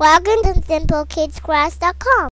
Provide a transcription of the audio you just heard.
Welcome to SimpleKidsClass.com.